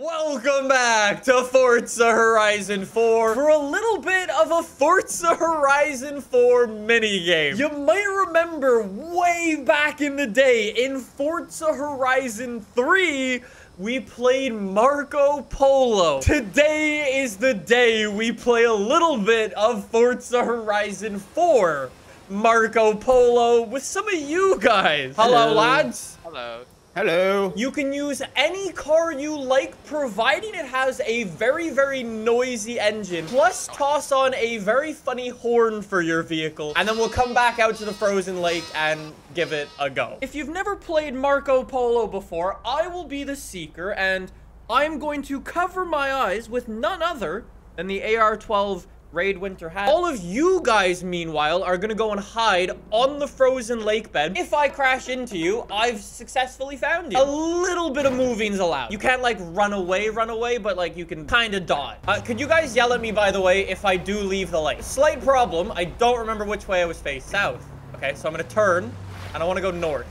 Welcome back to Forza Horizon 4 for a little bit of a Forza Horizon 4 minigame. You might remember way back in the day in Forza Horizon 3, we played Marco Polo. Today is the day we play a little bit of Forza Horizon 4. Marco Polo with some of you guys. Hello, Hello. lads. Hello. Hello. You can use any car you like, providing it has a very, very noisy engine. Plus, toss on a very funny horn for your vehicle. And then we'll come back out to the frozen lake and give it a go. If you've never played Marco Polo before, I will be the seeker, and I'm going to cover my eyes with none other than the AR-12 Raid Winter Hat. All of you guys, meanwhile, are gonna go and hide on the frozen lake bed. If I crash into you, I've successfully found you. A little bit of moving's allowed. You can't, like, run away, run away, but, like, you can kind of dodge. Uh, could you guys yell at me, by the way, if I do leave the lake? Slight problem. I don't remember which way I was faced. South. Okay, so I'm gonna turn, and I want to go north.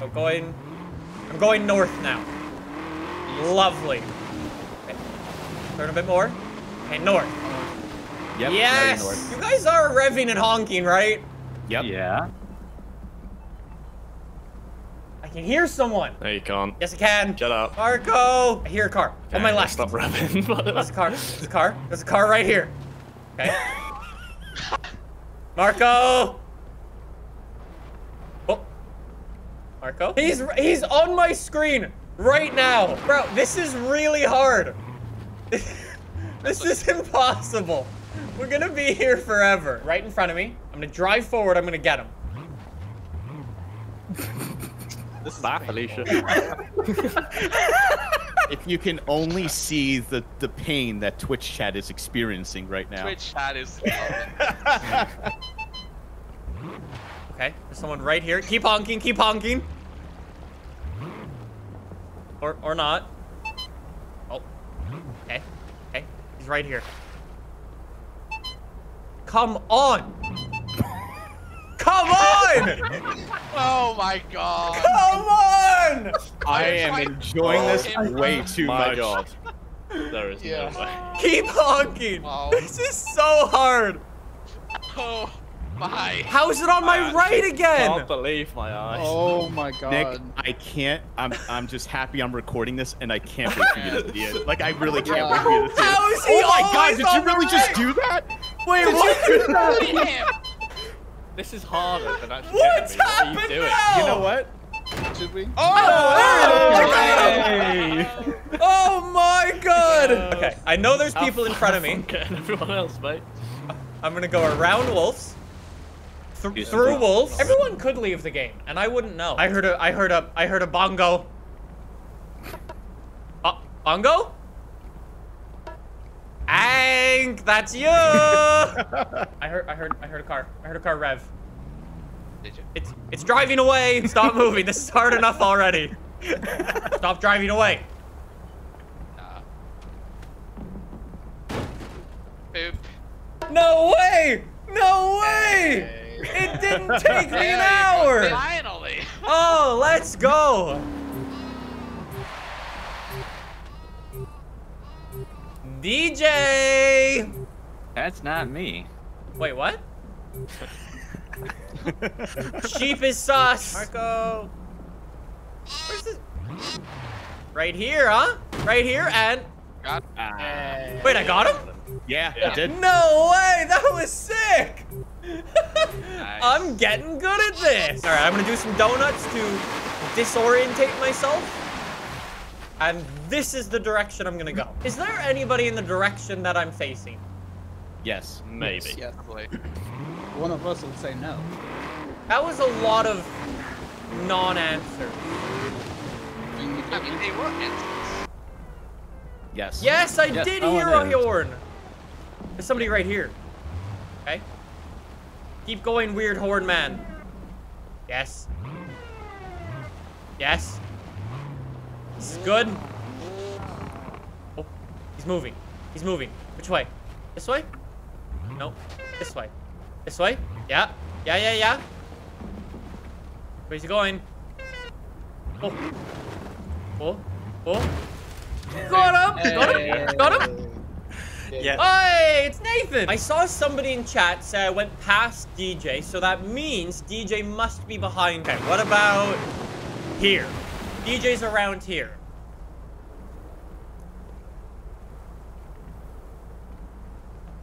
So going... I'm going north now. Lovely. Okay. Turn a bit more. Okay, north. Yep. yes! north. You guys are revving and honking, right? Yep. Yeah. I can hear someone. No, you can't. Yes, I can. Shut up. Marco! I hear a car. on my left. Stop rapping. There's a car. There's a car. There's a car right here. Okay. Marco! Oh. Marco? He's he's on my screen right now. Bro, this is really hard. this is impossible. We're gonna be here forever. Right in front of me. I'm gonna drive forward. I'm gonna get him. This is Bye, Felicia. If you can only see the the pain that Twitch chat is experiencing right now. Twitch chat is. Okay, there's someone right here. Keep honking, keep honking. Or or not. Oh. Okay. Okay. He's right here. Come on! Come on! oh my god. Come on! I am enjoying this Oh way too My much. god. There is Yeah. no way. Keep honking! Wow. This is so hard! Oh my. How is it on my I right again? I Can't believe my eyes. Oh my god. Nick, I can't. I'm I'm just happy I'm recording this, and I can't wait for you to see it. Like I really can't wait for you to see it. How is he Oh my god! Did you the really just do that? Wait, what? Damn. This is harder than actually What's getting me. What are you doing? now? You know what? Should we? Oh, I got him! Hey! Oh my god! Okay, I know there's people in front of me. fun Getting everyone else, mate. I'm gonna go around wolves. Th Use through some wolves. wolves. Everyone could leave the game, and I wouldn't know. I heard a, I heard a, I heard a bongo. Uh, bongo? Hank, that's you! I heard, I heard, I heard a car. I heard a car rev. Did you? It's, it's driving away. Stop moving. This is hard enough already. Stop driving away. Nah. Boop. No way! No way! It didn't take me an hour! Finally. Oh, let's go! DJ! That's not me. Wait, what? Sheep is sus! Marco! Where's this? Right here, huh? Right here, and... God. Ah, Wait, I got him? yeah, Yeah. I did. No way! That was sick! Nice. I'm getting good at this! Alright, I'm gonna do some donuts to disorientate myself. And this is the direction I'm gonna go. Is there anybody in the direction that I'm facing? Yes. Maybe. Yes. Probably. One of us will say no. That was a lot of non-answers. I mean, they were answers. Yes. Yes, I Yes, did no hear a horn. There's somebody right here. Okay. Keep going, weird horn man. Yes. Yes. This is good. Oh, he's moving. He's moving. Which way? This way? No. This way. This way? Yeah. Yeah, yeah, yeah. Where's he going? Oh. Oh. Oh. Good Got him? Got him! Yeah. Hey, it's Nathan! I saw somebody in chat say I went past DJ, so that means DJ must be behind. Okay, what about here? DJ's around here.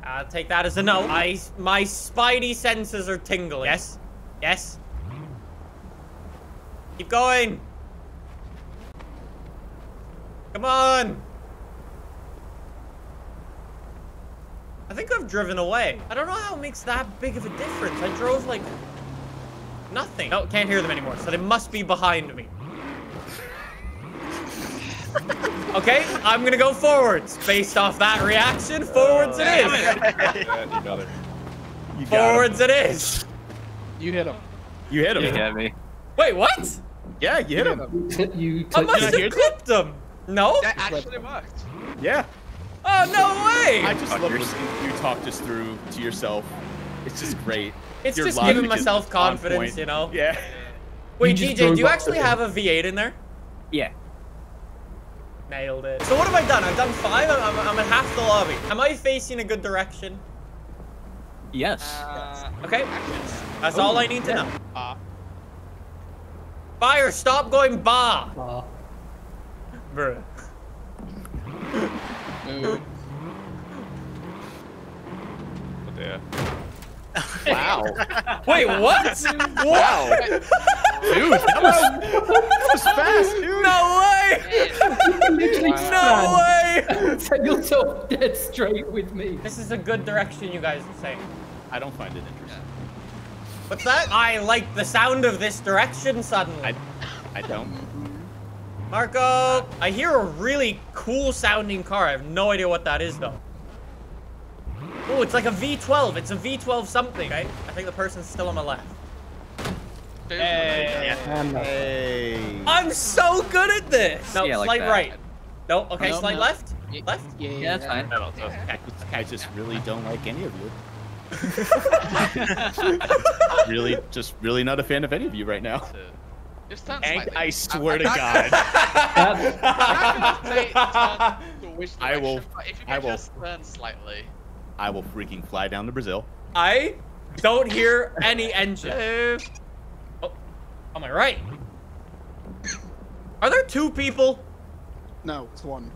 I'll take that as a no. I, my spidey senses are tingling. Yes? Yes? Keep going! Come on! I think I've driven away. I don't know how it makes that big of a difference. I drove like nothing. No, can't hear them anymore, so they must be behind me. Okay, I'm gonna go forwards. Based off that reaction, forwards it is. Yeah, you got it. You got him. Forwards it is. You hit him. You hit him. You get me. Wait, what? Yeah, you hit him. you I took must have hear that? clipped them. No? That actually worked. Yeah. Oh, no way! I just Fuck love your- listening you talk this through to yourself. It's just great. It's Your just giving is myself confidence, you know? Yeah. Wait, You DJ, do you actually have a V8 in there? Yeah. Nailed it. So what have I done? I've done five. I'm, I'm, I'm in half the lobby. Am I facing a good direction? Yes. Uh, Okay. That's all I need to know. Ah. Fire, stop going ba. Ah. Bruh. Move. Oh dear. Wow. Wait, what? wow. Dude, that was, that was fast, dude. No way. Literally No way. Set yourself dead straight with me. This is a good direction you guys are saying. I don't find it interesting. What's that? I like the sound of this direction suddenly. I, I don't. Marco, I hear a really cool sounding car. I have no idea what that is though. Oh, it's like a V12. It's a V12 something, right? I think the person's still on my left. Boom. Hey. Hey. I'm so good at this. No, Yeah, like slight that. right. No, okay, No, slight no. left. Y- Left. Yeah, Yeah, that's fine. Yeah, not tough. Okay. I just really don't like any of you. really, just really not a fan of any of you right now. Just And. I swear I'm to not- God, I'm not gonna say turn to which I will- If you I will. just turn slightly. I will freaking fly down to Brazil. I don't hear any engine. Oh, on my right. Are there two people? No, it's one.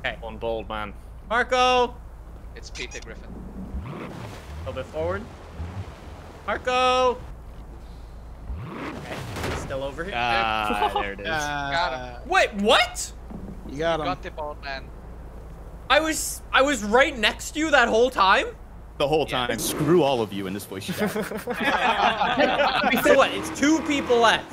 Okay. One bald man. Marco, It's Peter Griffin. a little bit forward. Marco. Okay, he's still over here. Ah, there it is. Uh, got him. Wait, what? you got him. Got the bald man. I was I was right next to you that whole time. The whole time. Screw all of you in this voice chat. so what? It's two people left.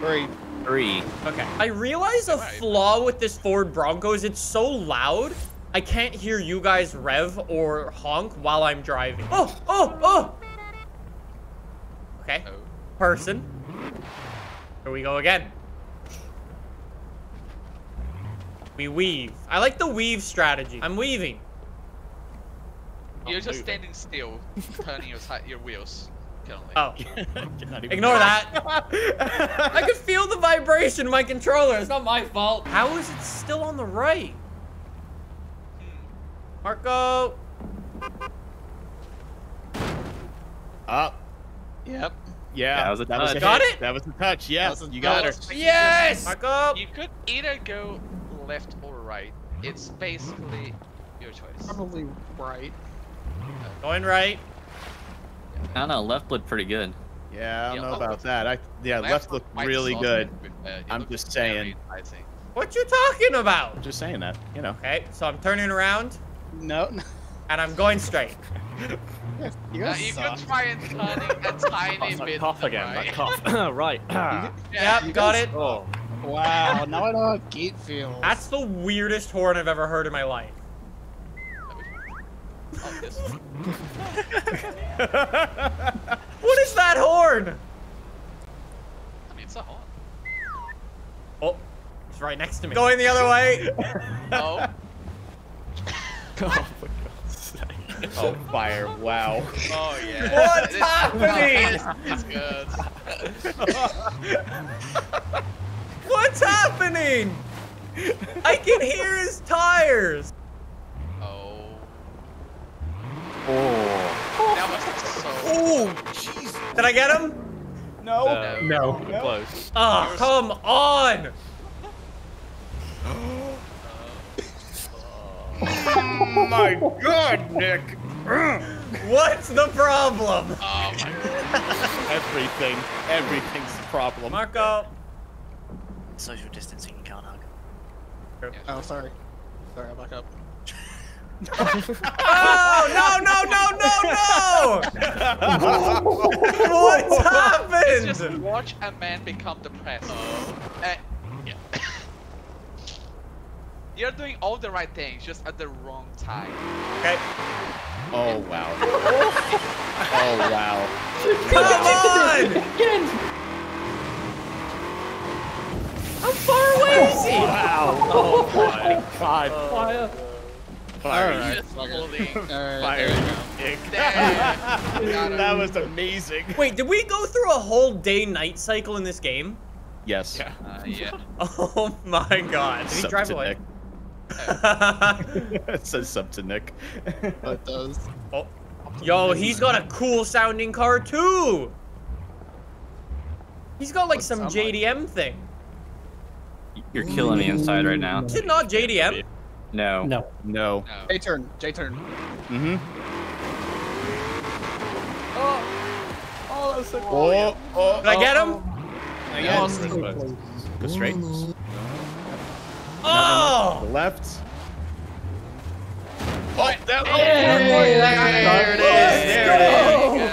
Three. Three. Okay. I realize a Right. flaw with this Ford Bronco is it's so loud. I can't hear you guys rev or honk while I'm driving. Oh, oh, oh. Okay. Oh. Person. Here we go again. We weave. I like the weave strategy. I'm weaving. You're just moving. standing still, turning your your wheels. Currently. Oh, You're not even- ignore that. I could feel the vibration in my controller. It's not my fault. How is it still on the right? Hmm. Marco. Up. Yep. Yeah, That was a touch. hit. Got it? That was a touch. Yes, a you got her. Yes! Marco. You could either go left or right. It's basically your choice. Probably right. Going right. I don't know. Left looked pretty good. Yeah, I don't Yeah, know oh, about that. I yeah, left or looked right really good. uh, I'm just very saying. enticing. What you talking about? Just saying that, you know. Okay, so I'm turning around No, no. and I'm going straight. You Now, guys you suck. could try and turn it a tiny Oh, bit. cough to the again. That right. cough. right. Ah. Yeah, Yep, got it. Oh. Wow, now I know how gate feels. That's the weirdest horn I've ever heard in my life. Oh, this. What is that horn? I mean, it's a horn. Oh, it's right next to me. Going the other way. Oh, Oh, for God's sake. Oh, fire! Wow. oh yeah. What's This- happening? It's, it's good. What's happening? I can hear his tires. Oh. Oh. That was so. Oh, jeez. Did I get him? No. No. No. We're Close. Oh, come on. Oh my God, Nick. What's the problem? Oh my god. Everything. Everything's the problem. Marco. Social distancing, you can't hug. Oh, sorry. Sorry, I'll back up. Oh, no, no, no, no, no! What's happened? Just watch a man become depressed. Uh, yeah. You're doing all the right things, just at the wrong time. Okay. Oh, wow. Oh, wow. Come on! Again! How far away is he? Wow. Oh, my God. Fire. Fire. Alright, Just fuck it. holding. Alright, Fire. there you go. Nick. That was amazing. Wait, did we go through a whole day-night cycle in this game? Yes. Yeah. Uh, yeah. Oh my god. Did he Sup drive to away? it says sub to Nick. It does. oh. Yo, he's got a cool sounding car too! He's got like What's some that like? JDM thing. You're killing me inside right now. Is it not JDM? No. No. No. No. J turn. J turn. Mm-hmm. Oh, that's so Oh, oh, Did I get him? I Oh, guess. so close. Go straight. Oh! Left. Oh, that, oh, Hey! There it is! There it is! There you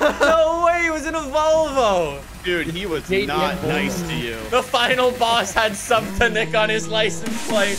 go. No way, he was in a Volvo! Dude, he was not nice to you. The final boss had Subtonic on his license plate.